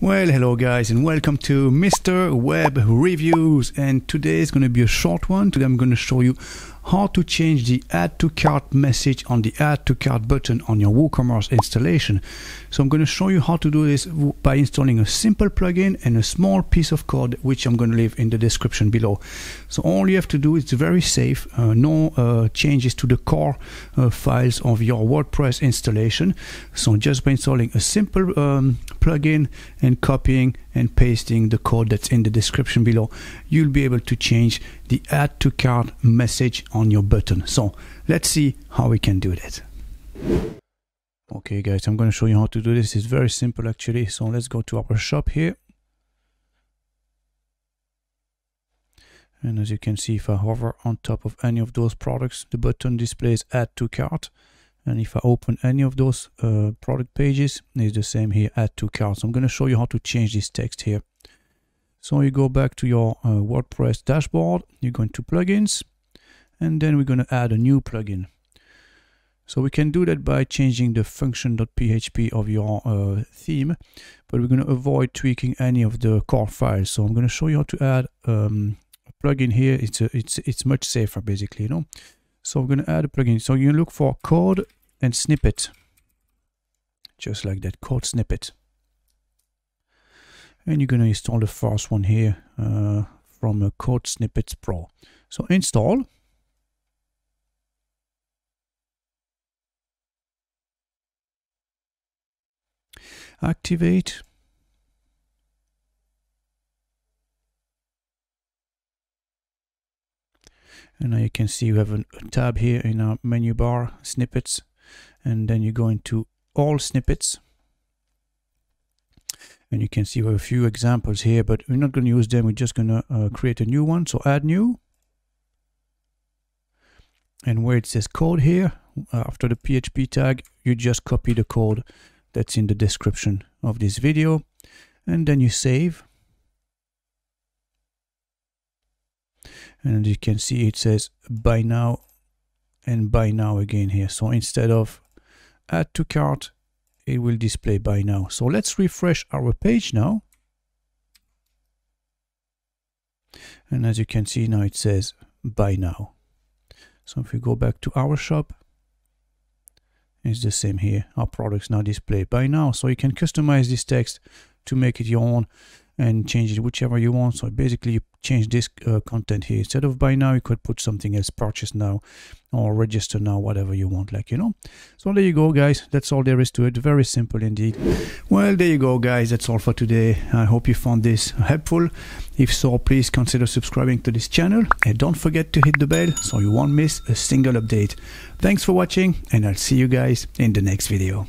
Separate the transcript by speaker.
Speaker 1: Well, hello guys, and welcome to Mr. Web Reviews. And today is going to be a short one. Today I'm going to show you how to change the add to cart message on the add to cart button on your WooCommerce installation. So I'm going to show you how to do this by installing a simple plugin and a small piece of code which I'm going to leave in the description below. So all you have to do is very safe, uh, no uh, changes to the core uh, files of your WordPress installation. So just by installing a simple um, plugin and copying and pasting the code that's in the description below, you'll be able to change the add to cart message on your button. So let's see how we can do that. Okay guys, I'm going to show you how to do this. It's very simple actually. So let's go to our shop here. And as you can see, if I hover on top of any of those products, the button displays add to cart. And if I open any of those uh, product pages, it's the same here, add to cart. So I'm going to show you how to change this text here. So you go back to your uh, WordPress dashboard, you go into plugins, and then we're going to add a new plugin. So we can do that by changing the function.php of your uh, theme, but we're going to avoid tweaking any of the core files. So I'm going to show you how to add um, a plugin here. It's a, it's it's much safer basically, you know. So I'm going to add a plugin. So you look for code and snippet, just like that, code snippet. And you're going to install the first one here uh, from a Code Snippets Pro. So install. Activate. And now you can see we have a tab here in our menu bar, snippets. And then you go into all snippets. And you can see a few examples here but we're not going to use them. We're just going to uh, create a new one. So add new. And where it says code here uh, after the php tag you just copy the code that's in the description of this video. And then you save. And you can see it says buy now and buy now again here. So instead of Uh, add to cart it will display buy now. So let's refresh our page now. And as you can see now it says buy now. So if we go back to our shop, it's the same here. Our products now display buy now. So you can customize this text to make it your own and change it whichever you want. So basically you change this uh, content here. Instead of buy now, you could put something else, purchase now or register now, whatever you want, like, you know. So there you go, guys. That's all there is to it. Very simple indeed. Well, there you go, guys. That's all for today. I hope you found this helpful. If so, please consider subscribing to this channel and don't forget to hit the bell so you won't miss a single update. Thanks for watching and I'll see you guys in the next video.